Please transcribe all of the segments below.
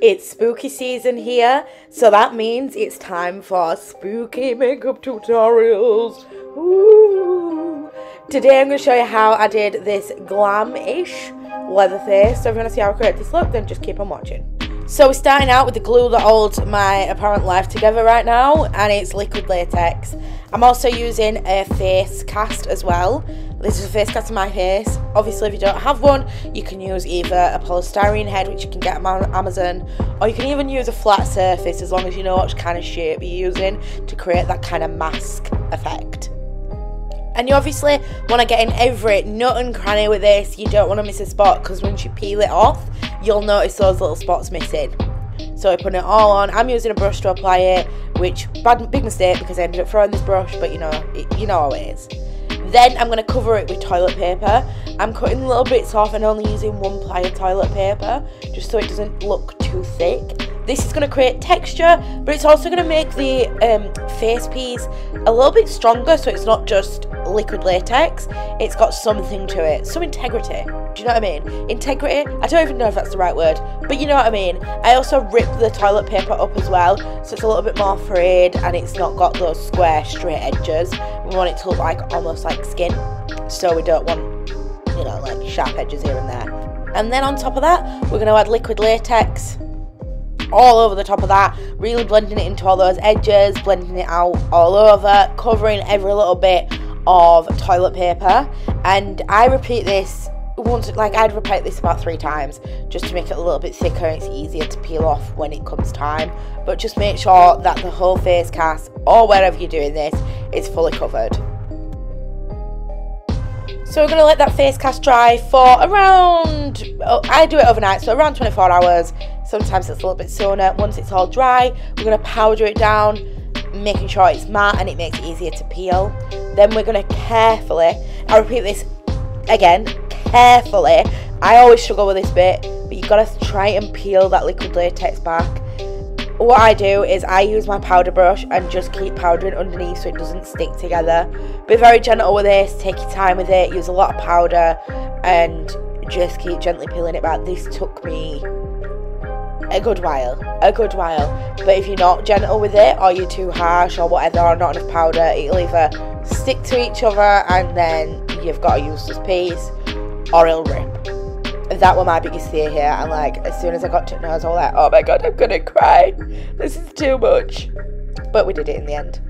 It's spooky season here, so that means it's time for spooky makeup tutorials. Ooh. Today I'm going to show you how I did this glam-ish Leatherface. So if you want to see how I create this look, then just keep on watching. So we're starting out with the glue that holds my apparent life together right now, and it's liquid latex. I'm also using a face cast as well. This is a face cast on my face. Obviously, if you don't have one, you can use either a polystyrene head, which you can get on Amazon, or you can even use a flat surface as long as you know what kind of shape you're using to create that kind of mask effect. And you obviously want to get in every nut and cranny with this. You don't want to miss a spot because once you peel it off, you'll notice those little spots missing. So I put it all on. I'm using a brush to apply it, which bad big mistake because I ended up throwing this brush, but you know, it, you know how it is. Then I'm going to cover it with toilet paper. I'm cutting little bits off and only using one ply of toilet paper, just so it doesn't look too thick. This is going to create texture, but it's also going to make the um, face piece a little bit stronger so it's not just liquid latex. It's got something to it, some integrity. Do you know what I mean? Integrity? I don't even know if that's the right word, but you know what I mean. I also ripped the toilet paper up as well, so it's a little bit more frayed and it's not got those square, straight edges. We want it to look like almost like skin, so we don't want, you know, like sharp edges here and there. And then on top of that, we're going to add liquid latex all over the top of that, really blending it into all those edges, blending it out all over, covering every little bit of toilet paper. And I repeat this once, like I'd repeat this about three times just to make it a little bit thicker and it's easier to peel off when it comes time. But just make sure that the whole face cast or wherever you're doing this is fully covered. So we're going to let that face cast dry for around, oh, I do it overnight, so around 24 hours. Sometimes it's a little bit sooner. Once it's all dry, we're going to powder it down, making sure it's matte and it makes it easier to peel. Then we're going to carefully, I repeat this again, carefully. I always struggle with this bit, but you've got to try and peel that liquid latex back what I do is I use my powder brush and just keep powdering underneath so it doesn't stick together. Be very gentle with this, take your time with it, use a lot of powder and just keep gently peeling it back. This took me a good while, a good while. But if you're not gentle with it or you're too harsh or whatever or not enough powder, it'll either stick to each other and then you've got a useless piece or it'll rip that was my biggest fear here. And like, as soon as I got to know, I was all like, oh my god, I'm gonna cry. This is too much. But we did it in the end.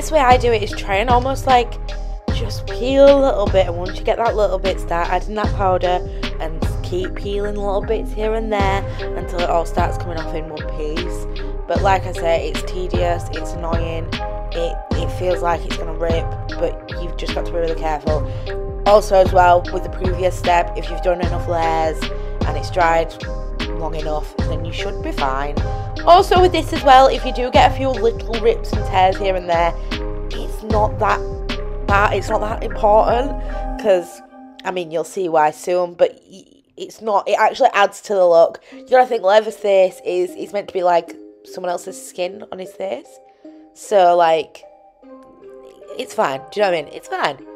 Best way I do it is try and almost like just peel a little bit, and once you get that little bit, start adding that powder and keep peeling little bits here and there until it all starts coming off in one piece. But like I say, it's tedious, it's annoying, it, it feels like it's gonna rip, but you've just got to be really careful. Also, as well, with the previous step, if you've done enough layers and it's dried long enough, then you should be fine. Also, with this as well, if you do get a few little rips and tears here and there, it's not that bad, it's not that important because I mean, you'll see why soon, but it's not. It actually adds to the look. You know, I think Leather's face is is meant to be like someone else's skin on his face, so like, it's fine. Do you know what I mean? It's fine.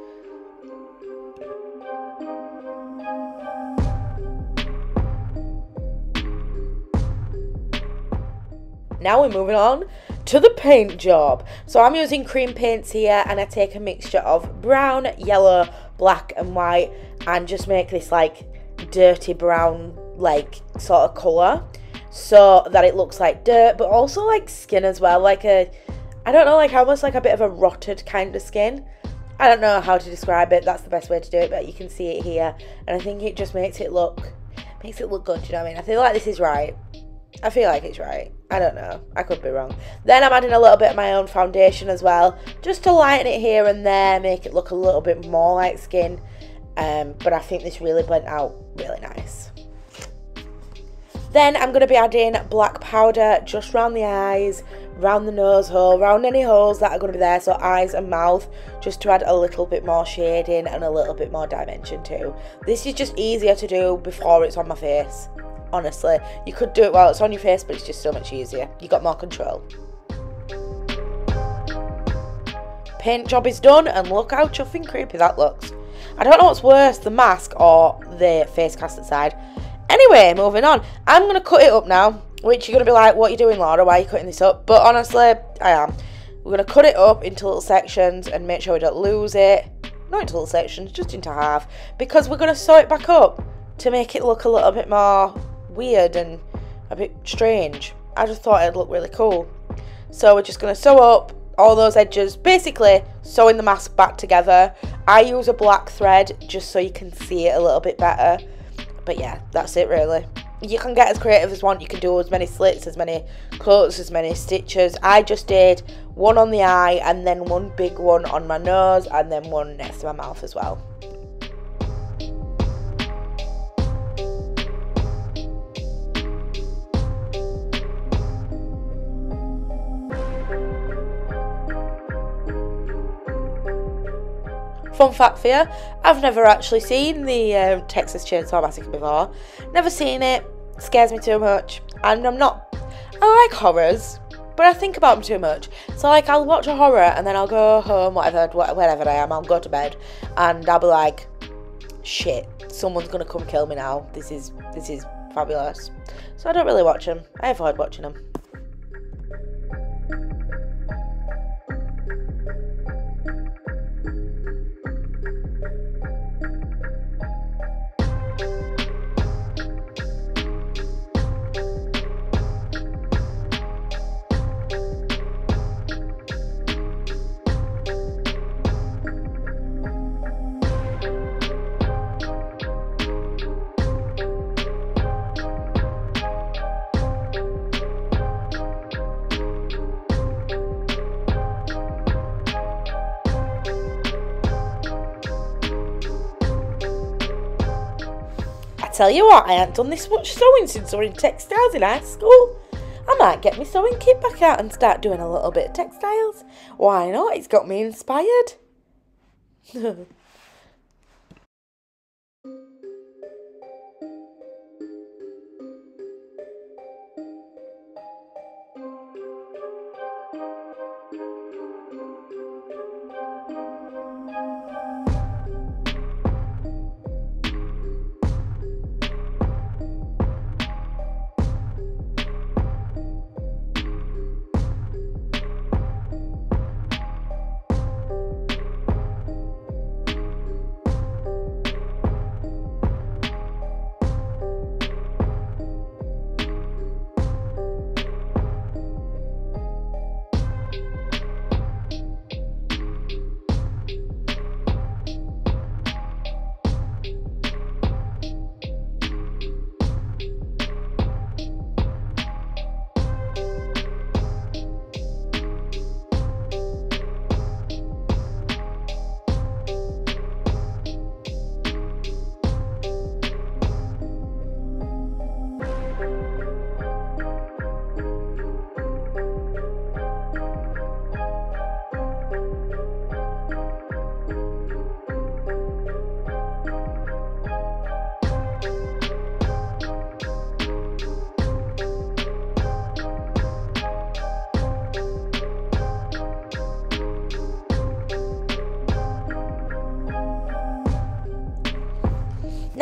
Now we're moving on to the paint job. So I'm using cream paints here and I take a mixture of brown, yellow, black and white and just make this like dirty brown like sort of colour so that it looks like dirt but also like skin as well like a I don't know like almost like a bit of a rotted kind of skin I don't know how to describe it that's the best way to do it but you can see it here and I think it just makes it look makes it look good you know what I mean I feel like this is right I feel like it's right. I don't know. I could be wrong. Then I'm adding a little bit of my own foundation as well, just to lighten it here and there, make it look a little bit more like skin. Um, but I think this really blended out really nice. Then I'm going to be adding black powder just around the eyes, round the nose hole, round any holes that are going to be there, so eyes and mouth, just to add a little bit more shading and a little bit more dimension too. This is just easier to do before it's on my face, honestly. You could do it while it's on your face, but it's just so much easier. You got more control. paint job is done and look how chuffing creepy that looks. I don't know what's worse, the mask or the face cast side. Anyway, moving on. I'm going to cut it up now, which you're going to be like, what are you doing, Laura? Why are you cutting this up? But honestly, I am. We're going to cut it up into little sections and make sure we don't lose it. Not into little sections, just into half. Because we're going to sew it back up to make it look a little bit more weird and a bit strange. I just thought it'd look really cool. So we're just going to sew up all those edges, basically sewing the mask back together. I use a black thread just so you can see it a little bit better. But yeah, that's it really. You can get as creative as you want. You can do as many slits, as many cuts, as many stitches. I just did one on the eye and then one big one on my nose and then one next to my mouth as well. Fun fact for you, I've never actually seen the um, Texas Chainsaw Massacre before. Never seen it, scares me too much. And I'm not, I like horrors, but I think about them too much. So like I'll watch a horror and then I'll go home, whatever, wherever I am, I'll go to bed and I'll be like, shit, someone's gonna come kill me now. This is, this is fabulous. So I don't really watch them. I avoid watching them. Tell you what, I ain't done this much sewing since I was in textiles in high school. I might get my sewing kit back out and start doing a little bit of textiles. Why not? It's got me inspired.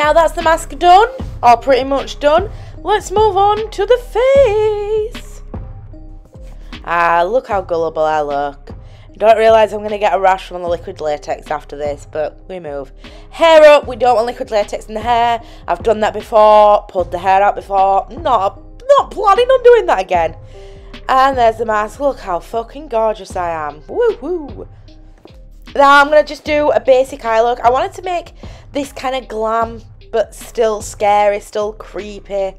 Now that's the mask done, or pretty much done. Let's move on to the face. Ah, look how gullible I look. I don't realise I'm going to get a rash from the liquid latex after this, but we move. Hair up, we don't want liquid latex in the hair. I've done that before, pulled the hair out before. Not, not planning on doing that again. And there's the mask. Look how fucking gorgeous I am. Woo. Now I'm going to just do a basic eye look. I wanted to make this kind of glam but still scary, still creepy.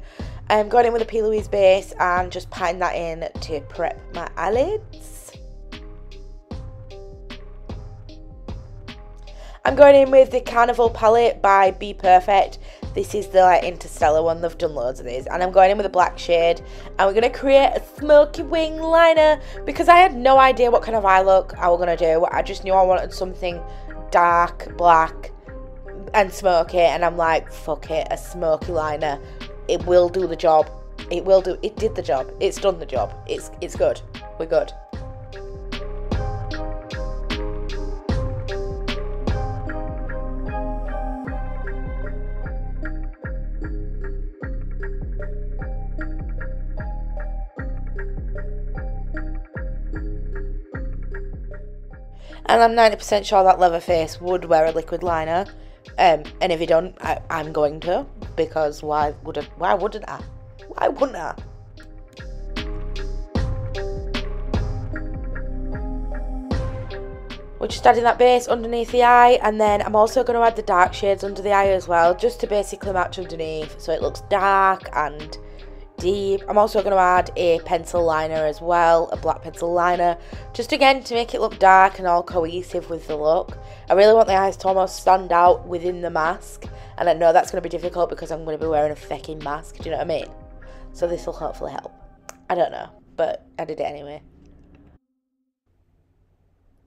Um, I'm going in with a P. Louise base and just patting that in to prep my eyelids. I'm going in with the Carnival palette by BPerfect. This is the like interstellar one. They've done loads of these. And I'm going in with a black shade. And we're going to create a smoky wing liner. Because I had no idea what kind of eye look I was going to do. I just knew I wanted something dark, black, and smoke it, and I'm like, fuck it, a smoky liner, it will do the job. It will do. It did the job. It's done the job. It's it's good. We're good. and I'm 90% sure that Leatherface would wear a liquid liner. Um, and if you don't, I, I'm going to. Because why would I, why wouldn't I? Why wouldn't I? We're just adding that base underneath the eye and then I'm also going to add the dark shades under the eye as well just to basically match underneath so it looks dark and deep. I'm also going to add a pencil liner as well, a black pencil liner, just again to make it look dark and all cohesive with the look. I really want the eyes to almost stand out within the mask and I know that's going to be difficult because I'm going to be wearing a fucking mask, do you know what I mean? So this will hopefully help. I don't know, but I did it anyway.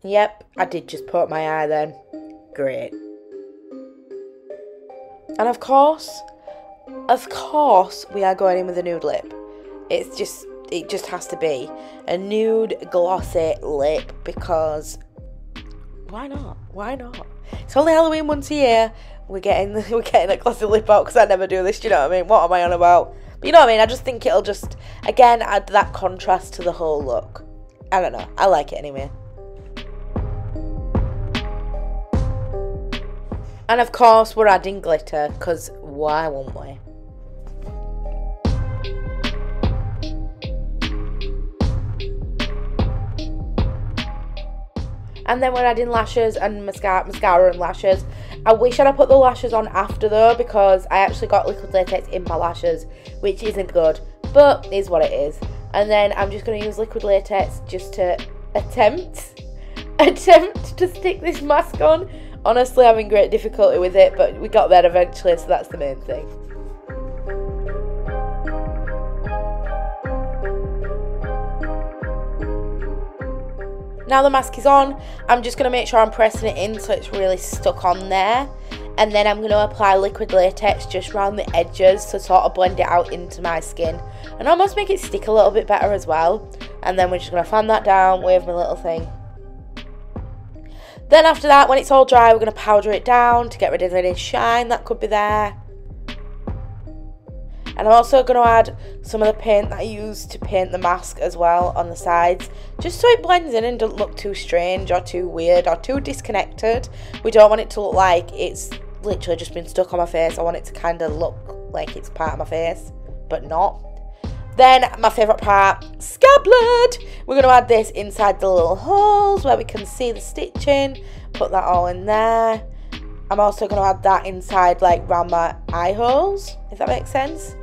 Yep, I did just put my eye then. Great. And of course, of course, we are going in with a nude lip. It's just, it just has to be a nude glossy lip because why not? Why not? It's only Halloween once a year. We're getting, we're getting a glossy lip out because I never do this. Do you know what I mean? What am I on about? But you know what I mean? I just think it'll just, again, add that contrast to the whole look. I don't know. I like it anyway. And of course, we're adding glitter because why won't? And then we're adding lashes and mascara, mascara and lashes. I wish I'd put the lashes on after though because I actually got liquid latex in my lashes, which isn't good, but is what it is. And then I'm just going to use liquid latex just to attempt, attempt to stick this mask on honestly having great difficulty with it, but we got there eventually, so that's the main thing. Now the mask is on, I'm just going to make sure I'm pressing it in so it's really stuck on there. And then I'm going to apply liquid latex just around the edges to sort of blend it out into my skin. And almost make it stick a little bit better as well. And then we're just going to fan that down with my little thing. Then after that, when it's all dry, we're going to powder it down to get rid of any shine that could be there. And I'm also going to add some of the paint that I used to paint the mask as well on the sides, just so it blends in and doesn't look too strange or too weird or too disconnected. We don't want it to look like it's literally just been stuck on my face. I want it to kind of look like it's part of my face, but not. Then my favourite part, scab blood. We're going to add this inside the little holes where we can see the stitching. Put that all in there. I'm also going to add that inside like round my eye holes, if that makes sense.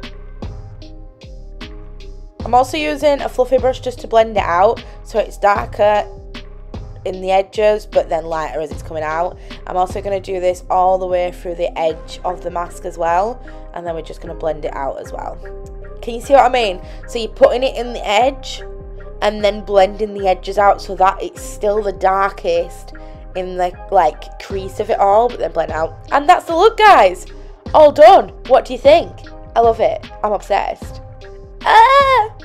I'm also using a fluffy brush just to blend it out so it's darker in the edges but then lighter as it's coming out. I'm also going to do this all the way through the edge of the mask as well and then we're just going to blend it out as well. Can you see what I mean? So you're putting it in the edge and then blending the edges out so that it's still the darkest in the like crease of it all, but then blend out. And that's the look, guys. All done. What do you think? I love it. I'm obsessed. Ah!